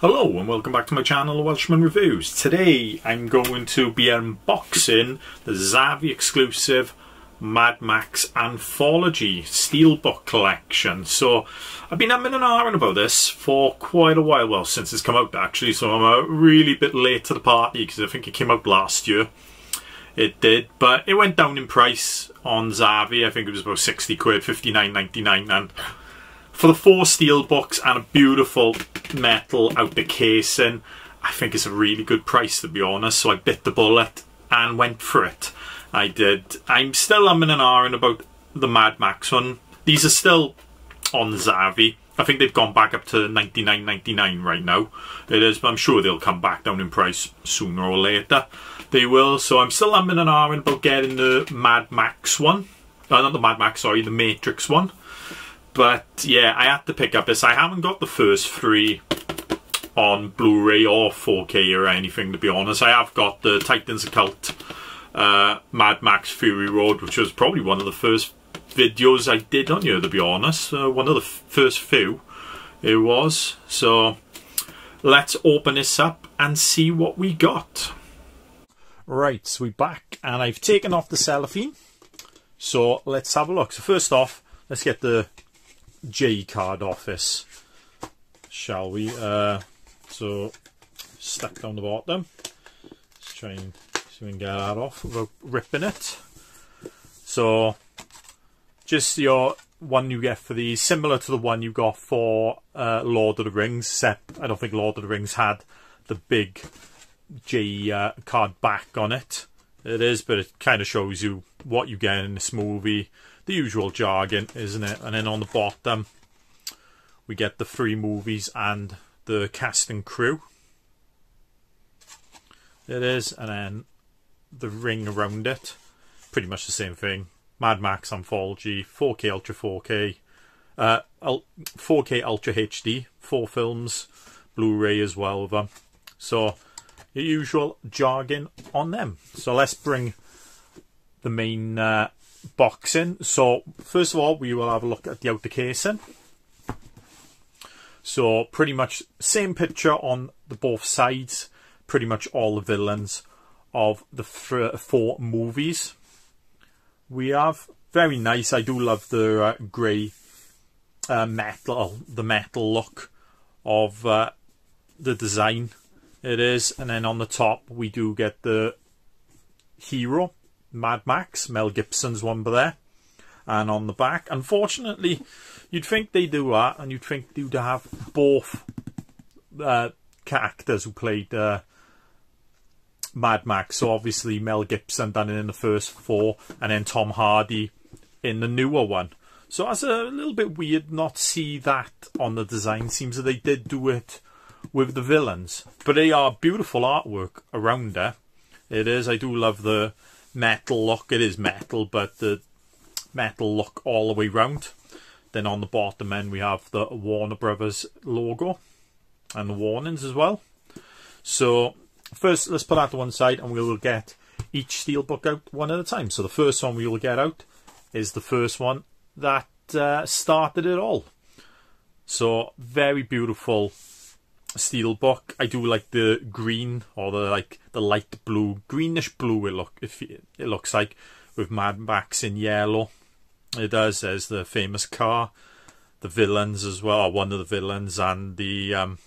Hello and welcome back to my channel Welshman Reviews. Today I'm going to be unboxing the Zavvi exclusive Mad Max Anthology Steelbook collection. So I've been umming and ahhing about this for quite a while, well since it's come out actually, so I'm a really bit late to the party because I think it came out last year. It did, but it went down in price on Zavvi, I think it was about 60 quid, 59.99 and for the four steel books and a beautiful metal out the casing, I think it's a really good price to be honest. So I bit the bullet and went for it. I did. I'm still umming and ahhing about the Mad Max one. These are still on Zavvi. I think they've gone back up to 99.99 right now. It is, but I'm sure they'll come back down in price sooner or later. They will. So I'm still umming and ahhing about getting the Mad Max one. Uh, not the Mad Max, sorry, the Matrix one. But yeah, I had to pick up this. I haven't got the first three on Blu-ray or 4K or anything to be honest. I have got the Titans of Cult uh, Mad Max Fury Road, which was probably one of the first videos I did on here to be honest. Uh, one of the first few it was. So let's open this up and see what we got. Right, so we're back and I've taken off the cellophane. So let's have a look. So first off, let's get the J card office, shall we? Uh, so stuck down the bottom. Let's try and see if we can get that off without ripping it. So just your one you get for these, similar to the one you got for uh, Lord of the Rings, except I don't think Lord of the Rings had the big J uh, card back on it. It is, but it kind of shows you what you get in this movie the usual jargon, isn't it? And then on the bottom, we get the three movies and the cast and crew. It is, and then the ring around it. Pretty much the same thing. Mad Max Anthology, 4K Ultra 4K, uh, 4K Ultra HD, four films, Blu-ray as well of them. So, usual jargon on them. So let's bring the main uh, boxing. So first of all, we will have a look at the outer casing. So pretty much same picture on the both sides. Pretty much all the villains of the four movies. We have very nice. I do love the uh, grey uh, metal, the metal look of uh, the design. It is, and then on the top we do get the hero Mad Max, Mel Gibson's one there. And on the back, unfortunately, you'd think they do that, and you'd think they'd have both uh, characters who played uh, Mad Max. So obviously Mel Gibson done it in the first four, and then Tom Hardy in the newer one. So that's a little bit weird not see that on the design. Seems that they did do it with the villains, but they are beautiful artwork around there. It is. I do love the metal look. It is metal, but the metal look all the way round. Then on the bottom end we have the Warner Brothers logo and the warnings as well. So first let's put that to one side and we will get each steelbook out one at a time. So the first one we will get out is the first one that uh, started it all. So very beautiful steelbook. I do like the green or the like the light blue, greenish blue. It look if it looks like with Mad Max in yellow. It does. There's the famous car, the villains as well. One of the villains and the um,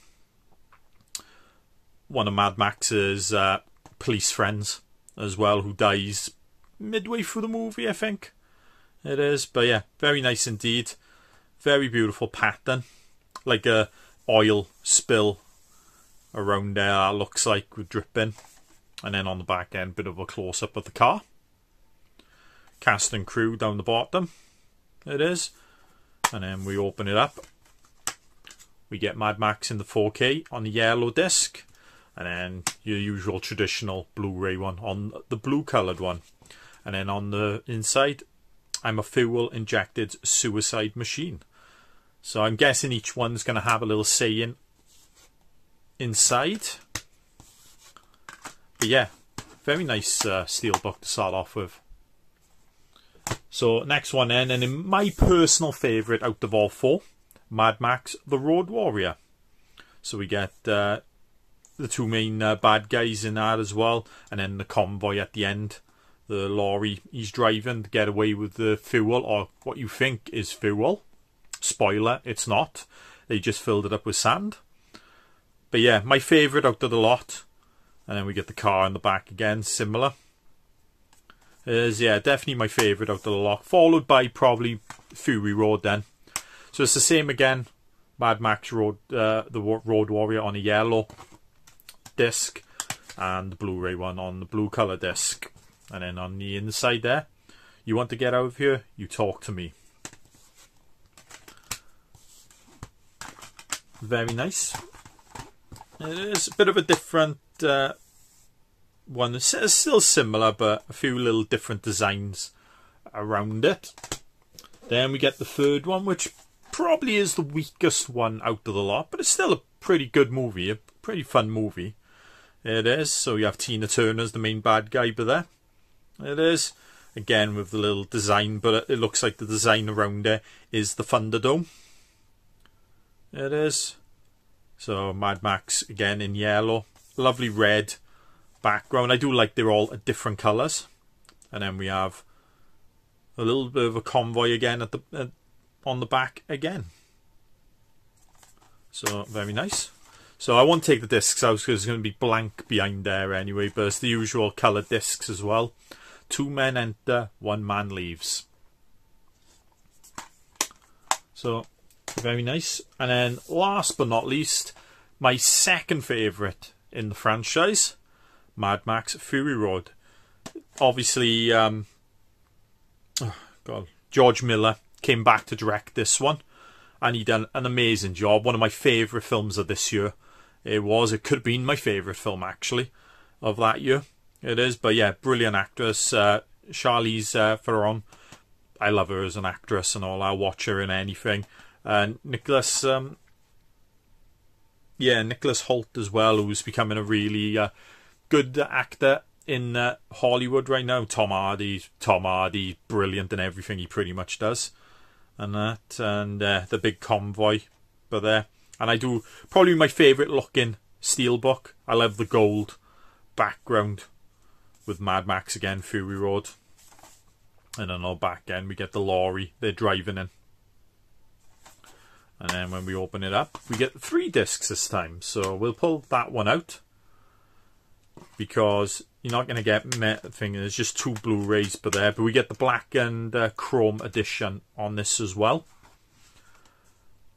one of Mad Max's uh, police friends as well, who dies midway through the movie. I think it is. But yeah, very nice indeed. Very beautiful pattern, like a oil spill around there looks like with dripping. And then on the back end bit of a close-up of the car. Cast and crew down the bottom. It is. And then we open it up. We get Mad Max in the 4K on the yellow disc. And then your usual traditional Blu-ray one on the blue coloured one. And then on the inside I'm a fuel injected suicide machine so I'm guessing each one's going to have a little saying inside. But yeah, very nice uh, steelbook to start off with. So next one then, and in my personal favourite out of all four, Mad Max The Road Warrior. So we get uh, the two main uh, bad guys in that as well, and then the convoy at the end. The lorry he's driving to get away with the fuel, or what you think is fuel. Spoiler, it's not. They just filled it up with sand. But yeah, my favourite out of the lot. And then we get the car in the back again, similar. Is yeah, definitely my favourite out of the lot. Followed by probably Fury Road then. So it's the same again. Mad Max Road, uh, the Road Warrior on a yellow disc, and the Blu-ray one on the blue color disc. And then on the inside there, you want to get out of here, you talk to me. Very nice. It is a bit of a different uh, one. It's still similar, but a few little different designs around it. Then we get the third one, which probably is the weakest one out of the lot, but it's still a pretty good movie, a pretty fun movie. It is. So you have Tina Turner as the main bad guy, but there. It is. Again with the little design, but it looks like the design around it is the Thunderdome. It is. So Mad Max again in yellow. Lovely red background. I do like they're all different colours. And then we have a little bit of a convoy again at the on the back again. So very nice. So I won't take the discs out because it's going to be blank behind there anyway, but it's the usual coloured discs as well. Two men enter, one man leaves. So very nice. And then last but not least, my second favourite in the franchise, Mad Max Fury Road. Obviously, um, oh God, George Miller came back to direct this one, and he done an amazing job. One of my favourite films of this year. It was. It could have been my favourite film actually of that year. It is, but yeah, brilliant actress. Uh, Charlize uh, Theron. I love her as an actress and all. I'll watch her in anything. And Nicholas, um, yeah, Nicholas Hoult as well, who's becoming a really uh, good actor in uh, Hollywood right now. Tom Hardy, Tom Hardy, brilliant in everything he pretty much does, and that, and uh, the big convoy, but there, and I do probably my favourite looking steelbook. I love the gold background with Mad Max again, Fury Road, and then on back end we get the lorry they're driving in. And then when we open it up, we get three discs this time. So we'll pull that one out because you're not going to get thing. There's just two Blu-rays per there, but we get the black and uh, chrome edition on this as well.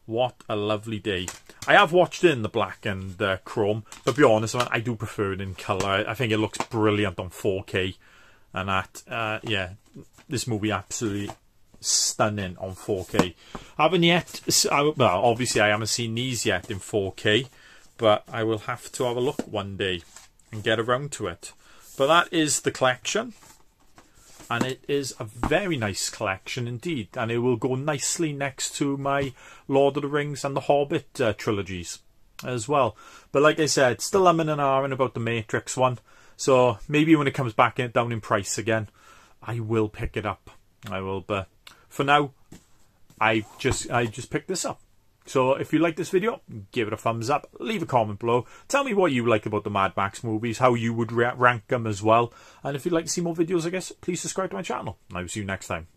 What a lovely day! I have watched it in the black and uh, chrome, but be honest, I do prefer it in colour. I think it looks brilliant on 4K, and that, uh, yeah, this movie absolutely stunning on 4K. I haven't yet, well, obviously I haven't seen these yet in 4K, but I will have to have a look one day and get around to it. But that is the collection. And it is a very nice collection indeed. And it will go nicely next to my Lord of the Rings and the Hobbit uh, trilogies as well. But like I said, still umming and ahhing about the Matrix one. So maybe when it comes back in, down in price again, I will pick it up. I will, but for now, I just I just picked this up. So if you like this video, give it a thumbs up, leave a comment below, tell me what you like about the Mad Max movies, how you would rank them as well, and if you'd like to see more videos I guess, please subscribe to my channel, and I will see you next time.